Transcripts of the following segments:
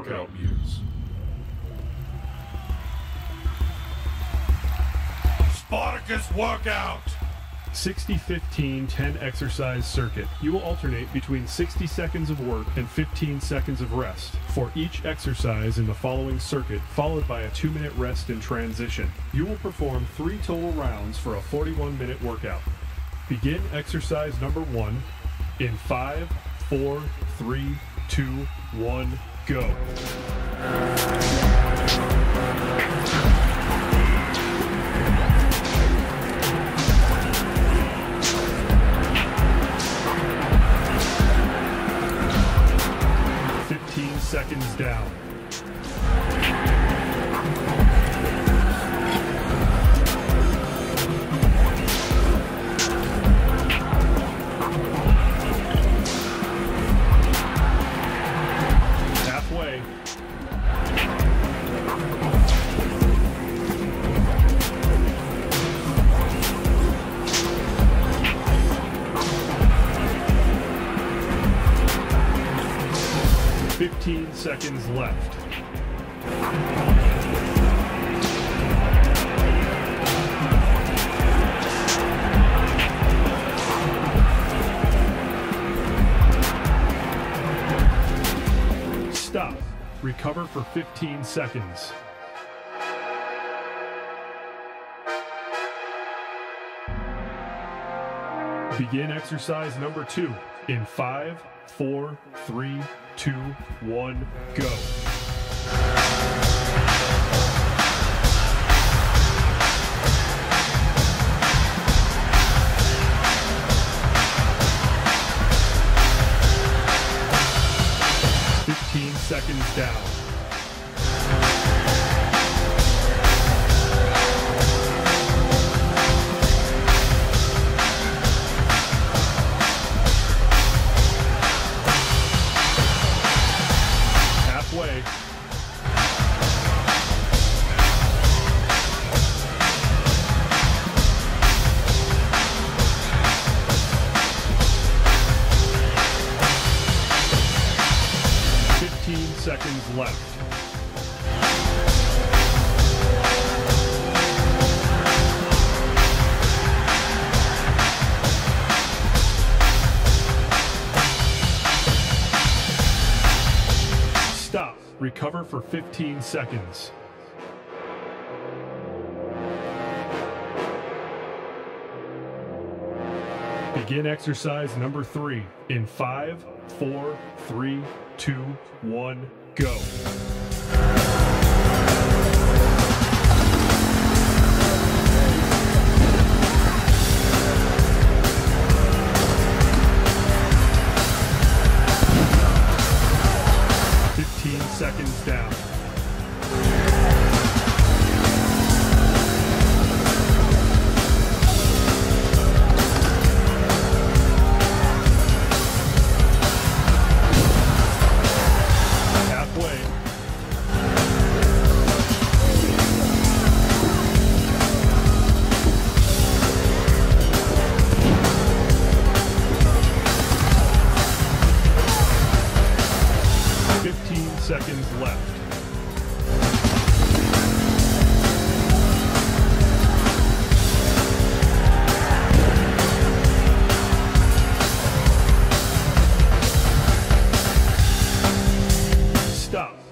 Workout Muse. Spartacus Workout! 60 15 10 exercise circuit. You will alternate between 60 seconds of work and 15 seconds of rest for each exercise in the following circuit, followed by a 2 minute rest in transition. You will perform 3 total rounds for a 41 minute workout. Begin exercise number 1 in 5, 4, 3, 2, 1, go. 15 seconds down. 15 seconds left. Stop. Recover for 15 seconds. Begin exercise number two in five, four, three, two, one, go. Seconds down. Recover for 15 seconds. Begin exercise number three in five, four, three, two, one, go.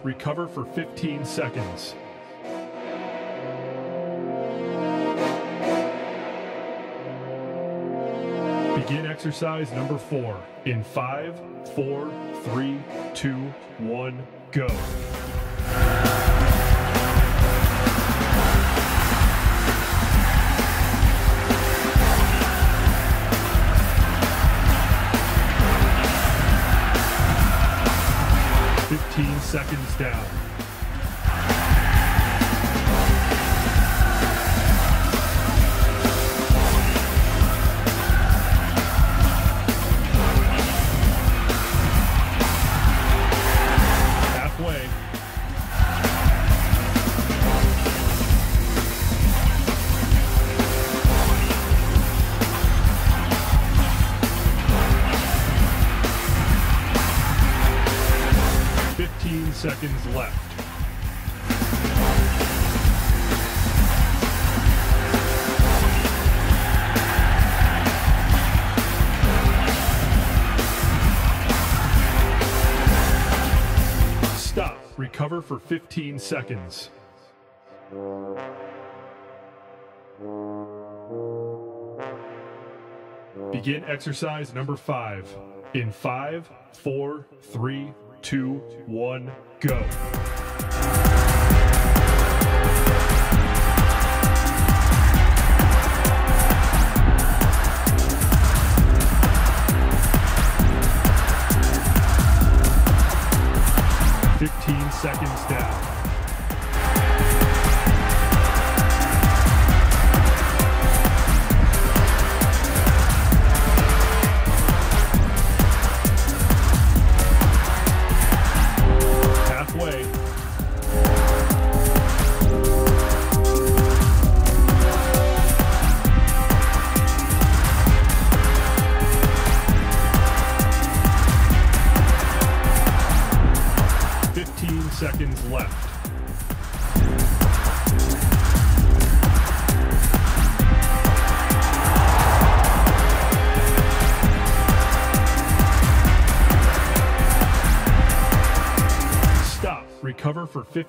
Recover for 15 seconds. Begin exercise number four in five, four, three, two, one, go. Seconds down. Recover for 15 seconds. Begin exercise number five. In five, four, three, two, one, go. Seconds down.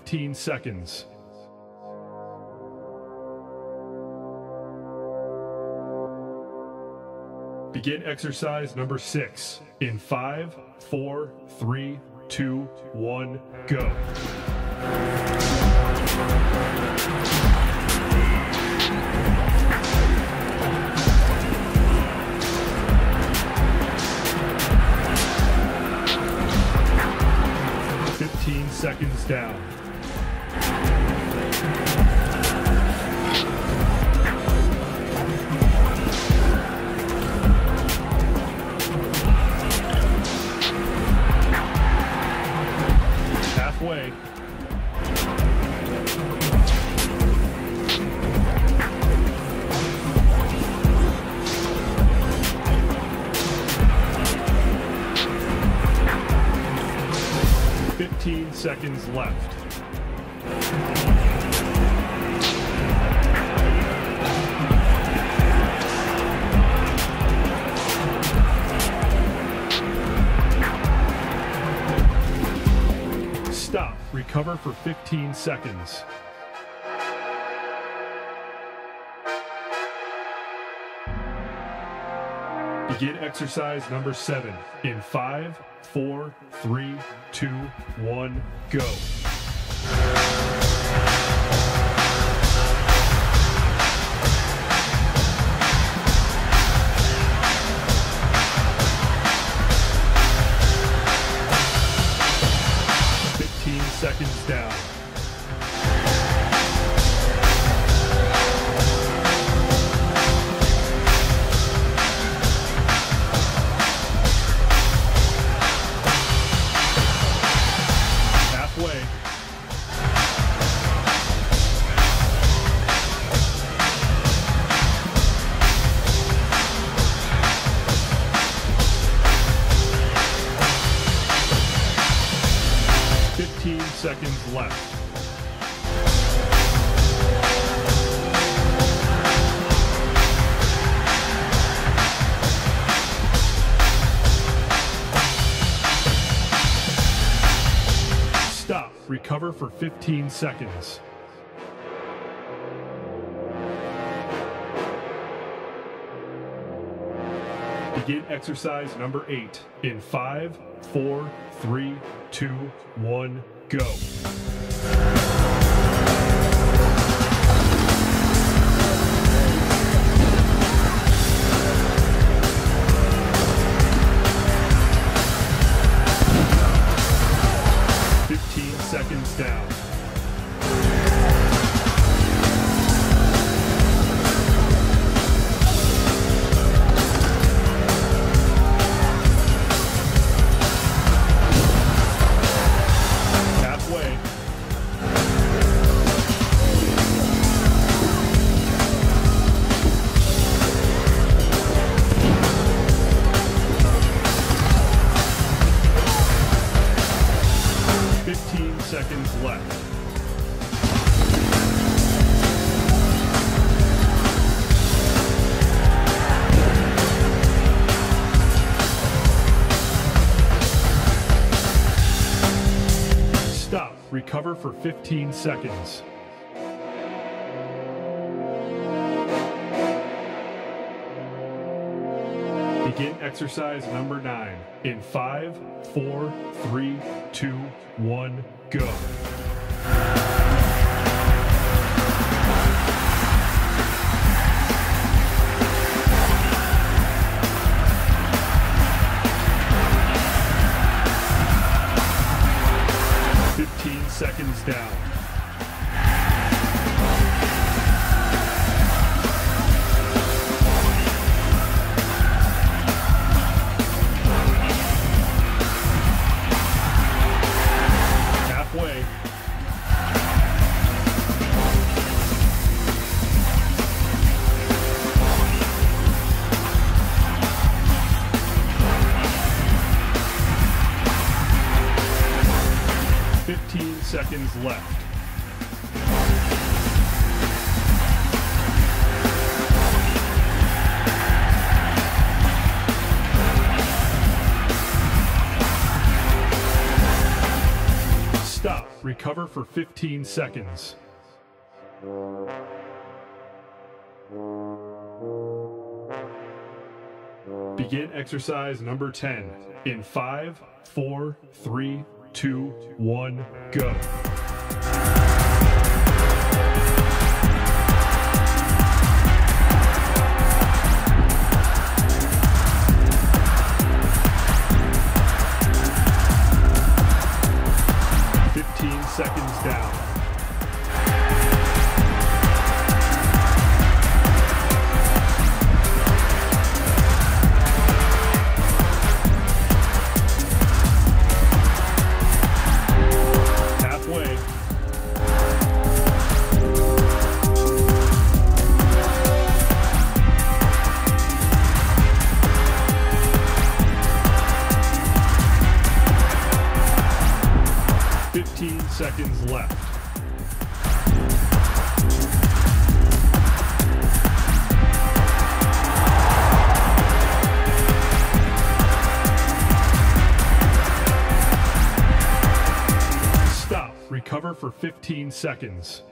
15 seconds. Begin exercise number six. In five, four, three, two, one, go. Fifteen seconds down. Halfway. Fifteen seconds left. Recover for 15 seconds. Begin exercise number seven. In five, four, three, two, one, go. 15 seconds. Begin exercise number eight. In five, four, three, two, one, go. 15 seconds. Begin exercise number nine in five, four, three, two, one, go. 15 seconds. Begin exercise number 10 in 5, 4, 3, 2, 1, go. 15 seconds.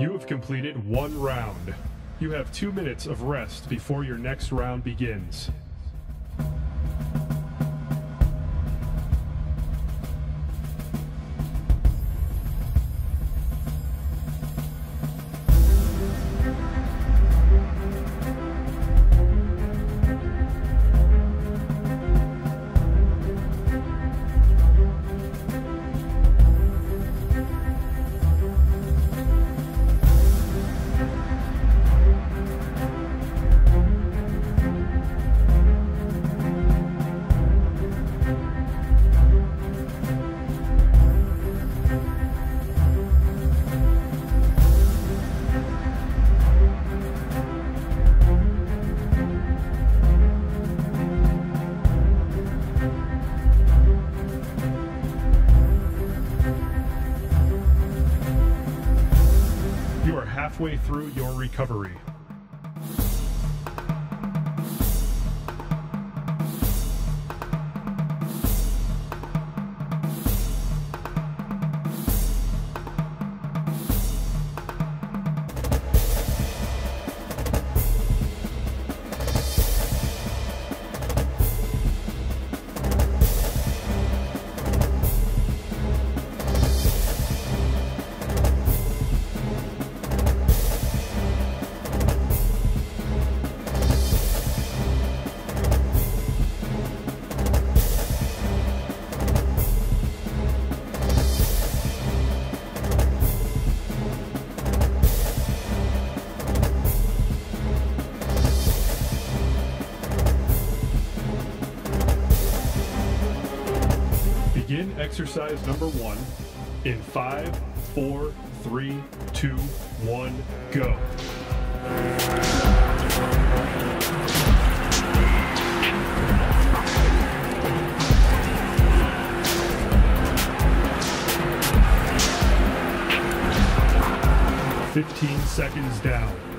You have completed one round. You have two minutes of rest before your next round begins. Halfway through your recovery. Exercise number one in five, four, three, two, one, go. Fifteen seconds down.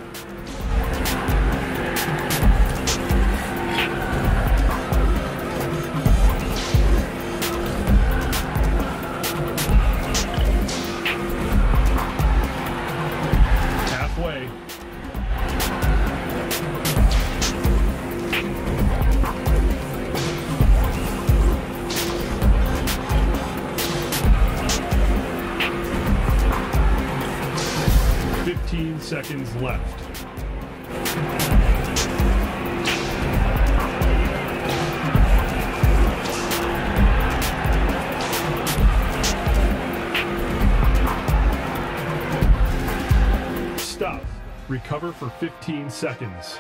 Recover for 15 seconds.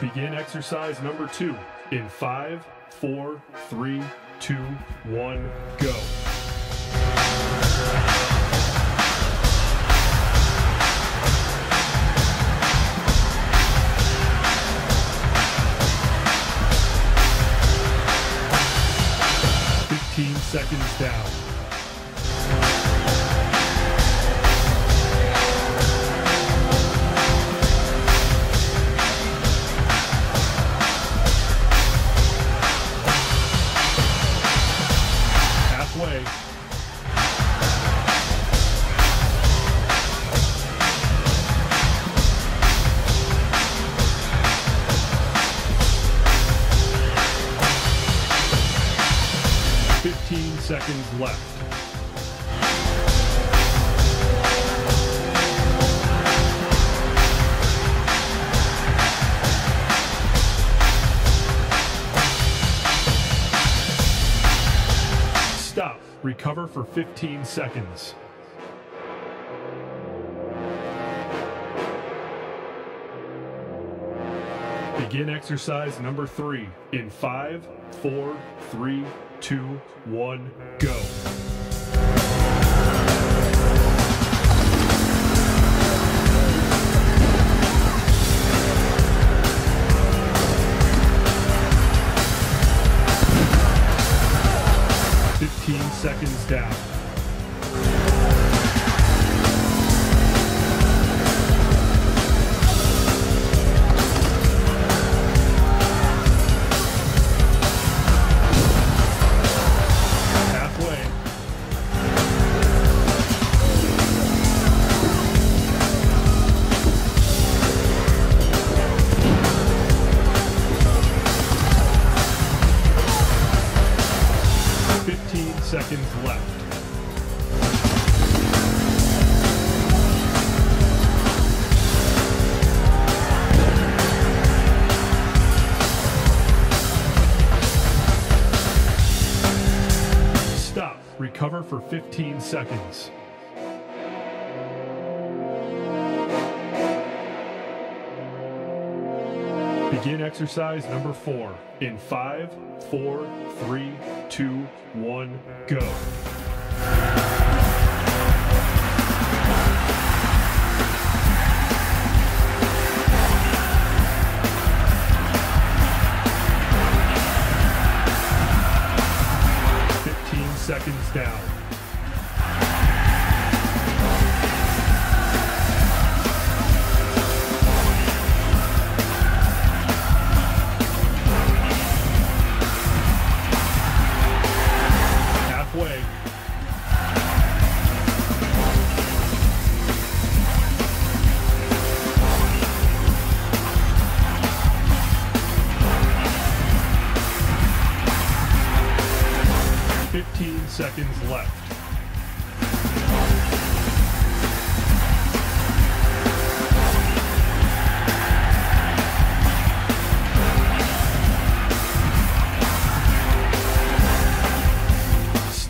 Begin exercise number two in five, four, three, two, one, go. Fifteen seconds down. Recover for 15 seconds. Begin exercise number three in five, four, three, two, one, go. Down. Recover for 15 seconds. Begin exercise number four in five, four, three, two, one, go.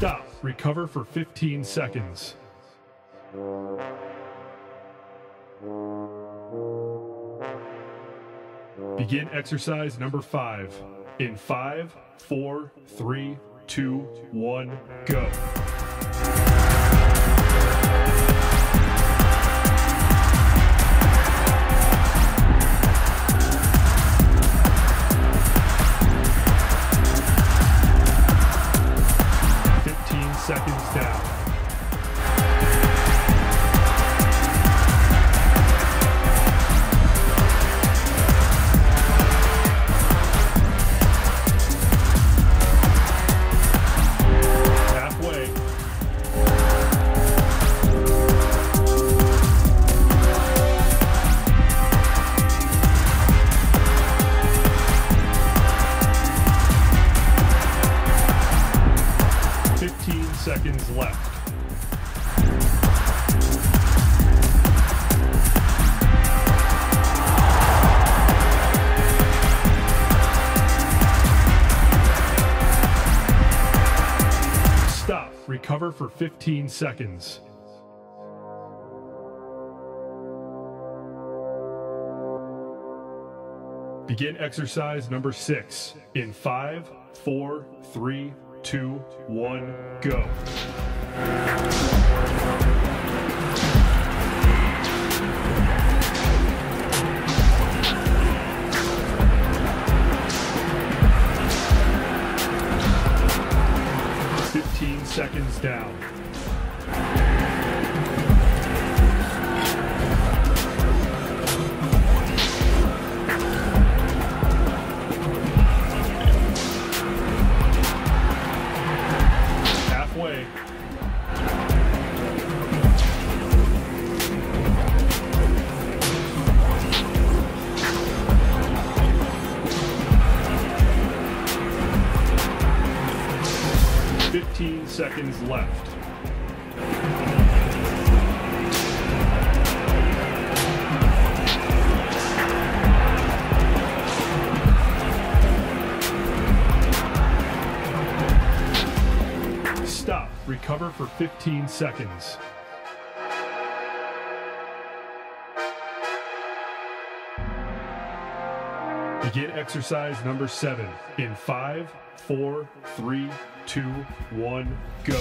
Stop. Recover for 15 seconds. Begin exercise number five in five, four, three, two, one, go. For 15 seconds. Begin exercise number six in five, four, three, two, one, go. Seconds down. Seconds left. Stop. Recover for 15 seconds. Begin exercise number seven in five, four, three, two, one, go.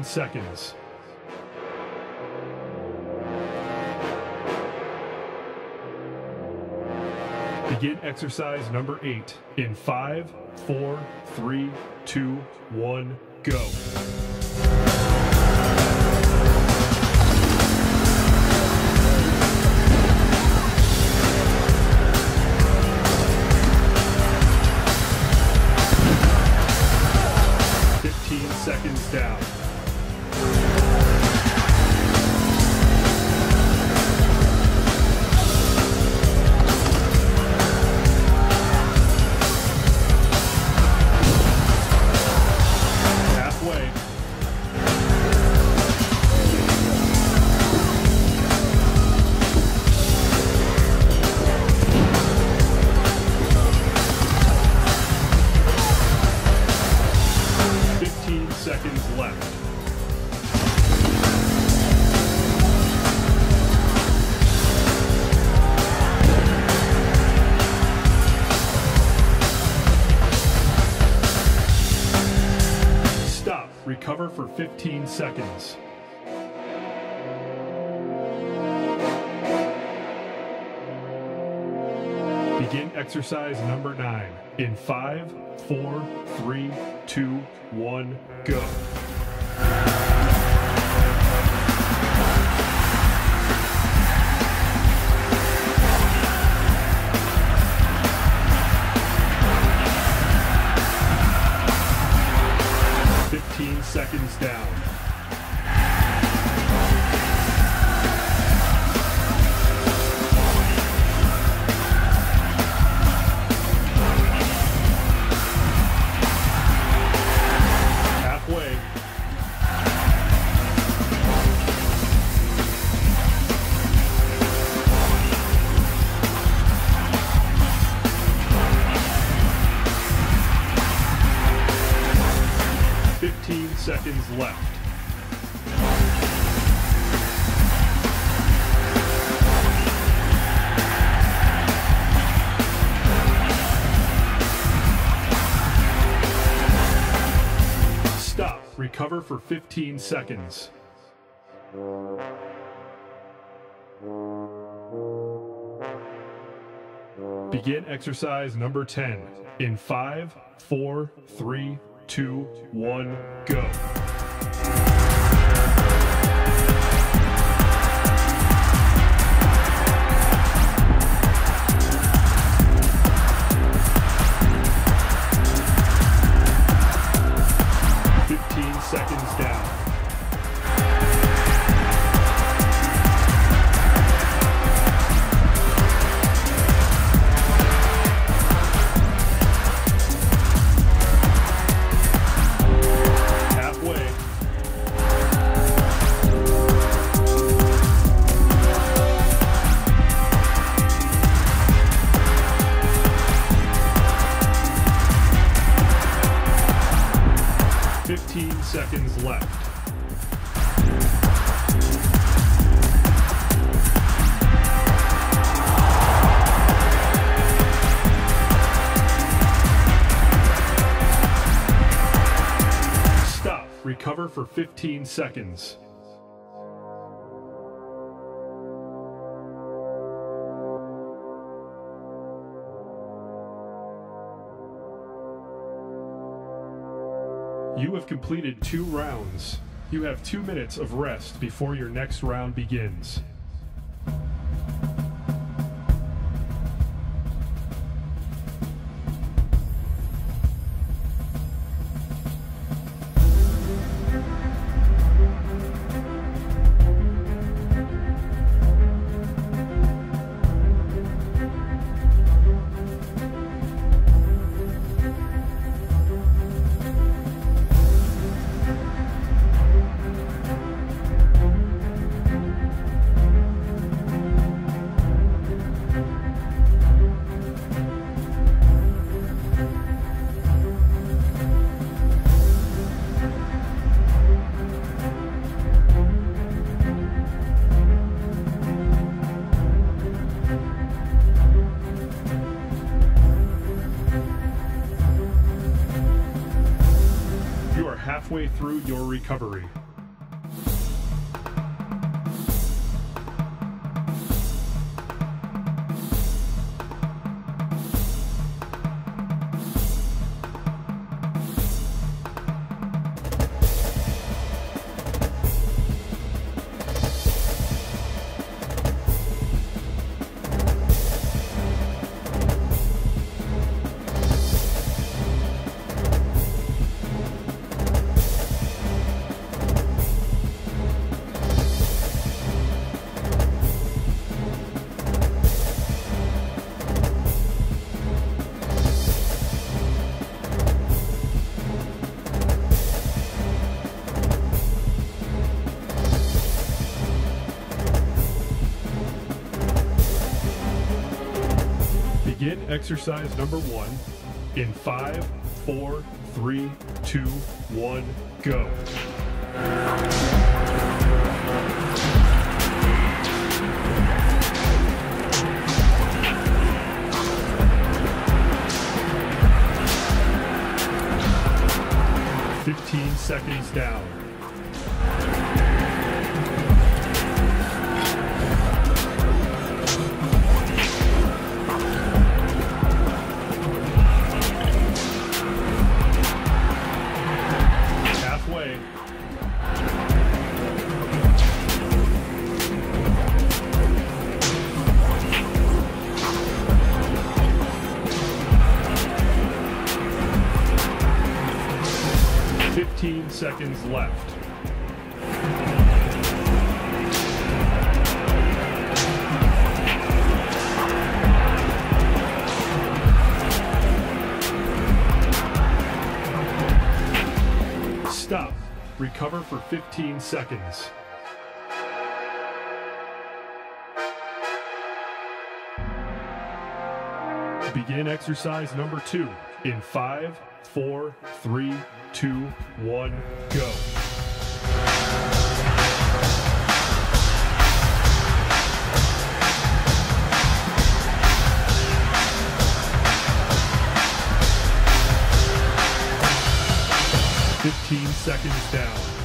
15 seconds. Begin exercise number eight in five, four, three, two, one, go. Exercise number nine in five, four, three, two, one, go. For 15 seconds. Begin exercise number 10 in 5, 4, 3, 2, 1, go. 15 seconds. You have completed two rounds. You have two minutes of rest before your next round begins. Recovery. Exercise number one in five, four, three, two, one, go. Fifteen seconds down. 15 seconds. Begin exercise number two in five, four, three, two, one, go. Fifteen seconds down.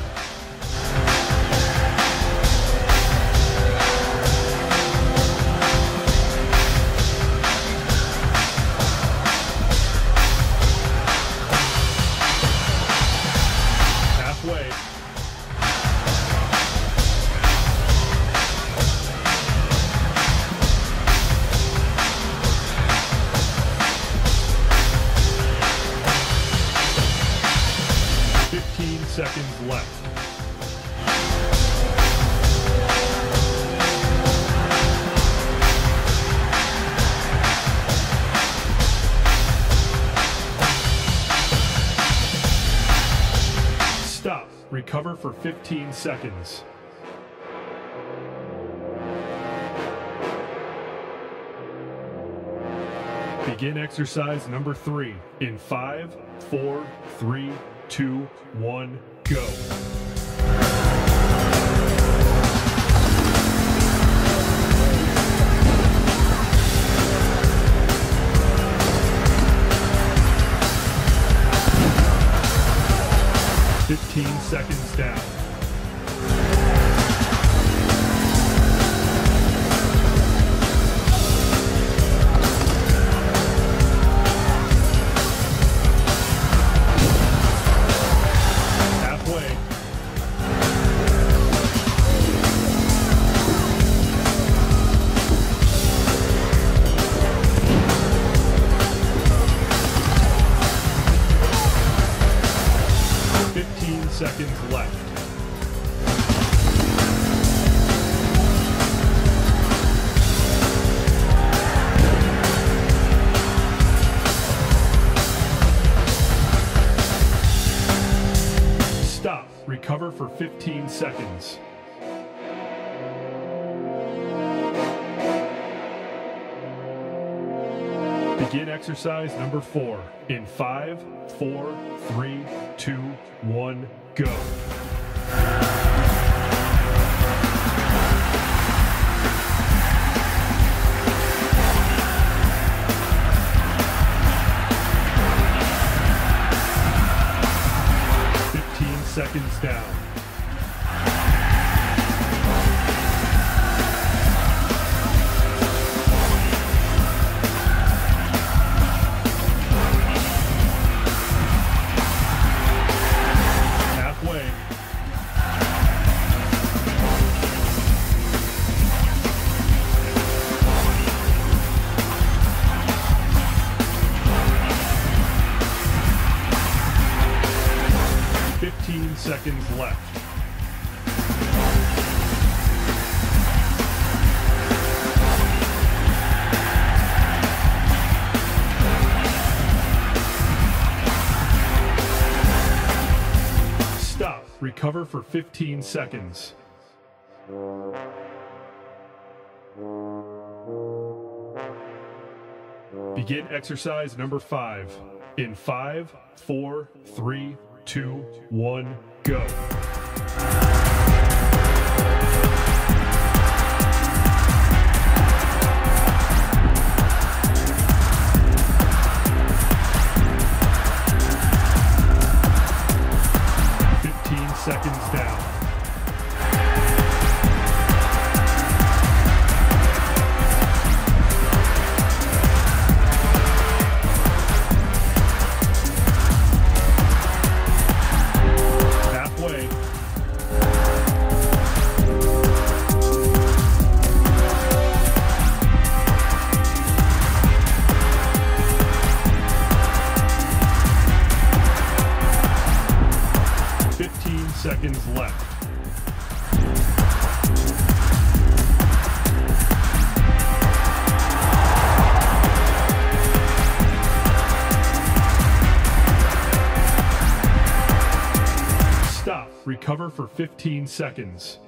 Recover for 15 seconds. Begin exercise number three in five, four, three, two, one, go. Fifteen seconds down. For 15 seconds. Begin exercise number four in five, four, three, two, one, go. Fifteen Recover for 15 seconds. Begin exercise number five. In five, four, three, two, one, go. Seconds 15 seconds.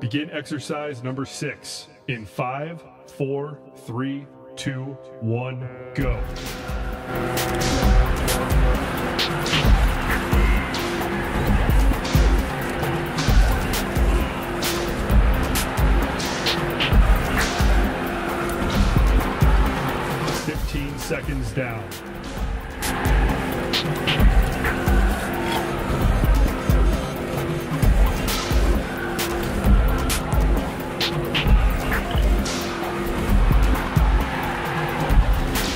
Begin exercise number six in five, four, three, two, one, go. Seconds down.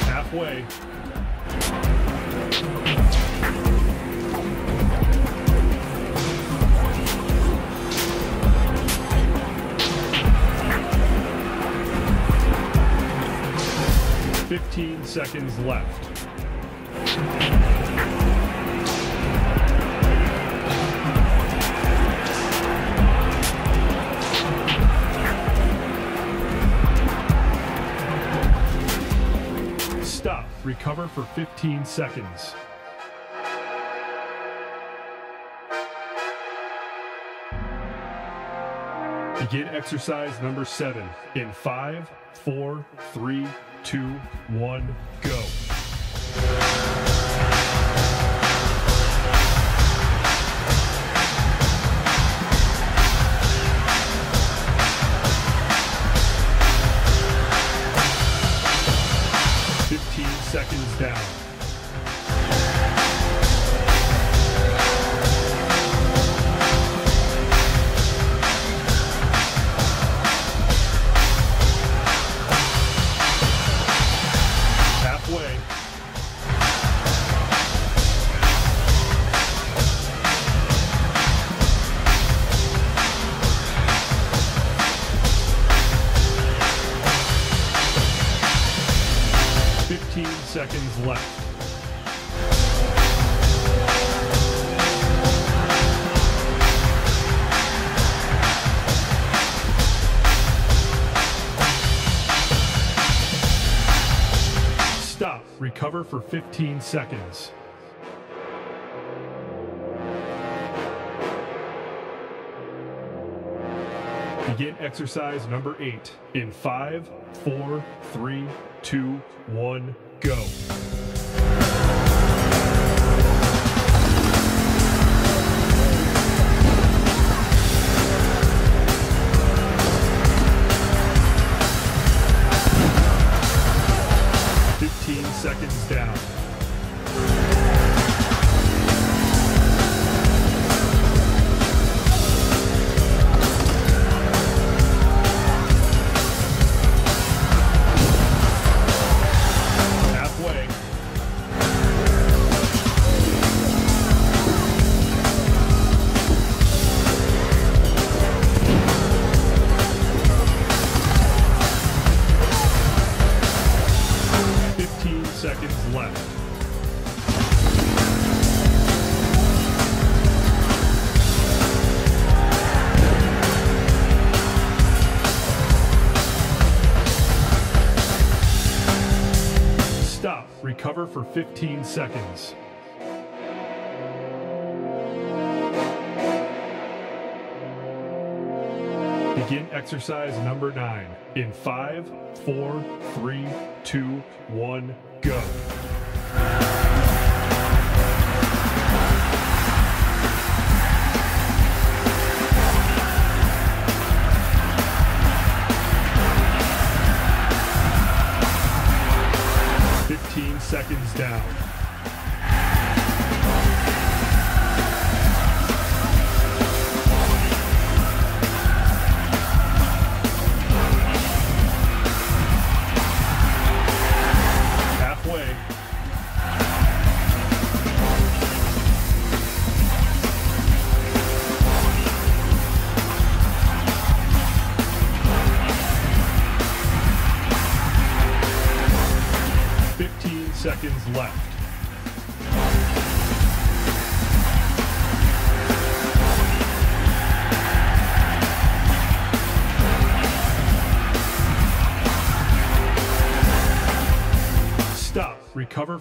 Halfway. Fifteen seconds left. Stop. Recover for 15 seconds. Begin exercise number seven in five, four, three, two, one, go. 15 seconds. Begin exercise number eight in five, four, three, two, one, go. 15 seconds. Begin exercise number nine in five, four, three, two, one, go.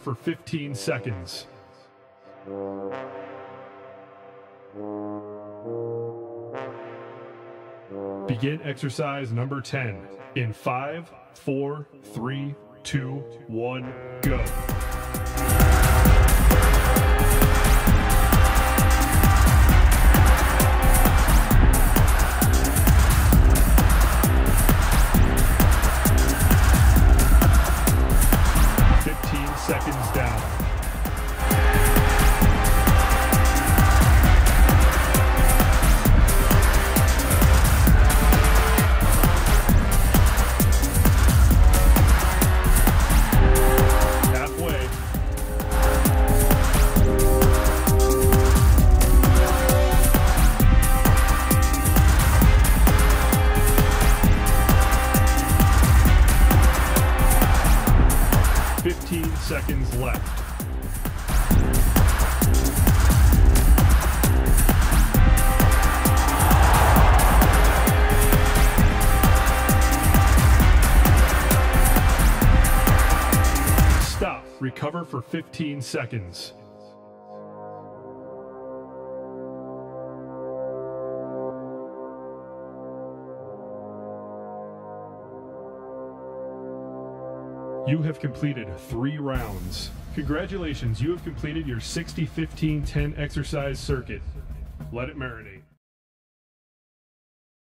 For 15 seconds. Begin exercise number 10 in 5, 4, 3, 2, 1, go. 15 seconds. You have completed three rounds. Congratulations, you have completed your 60 15 10 exercise circuit. Let it marinate.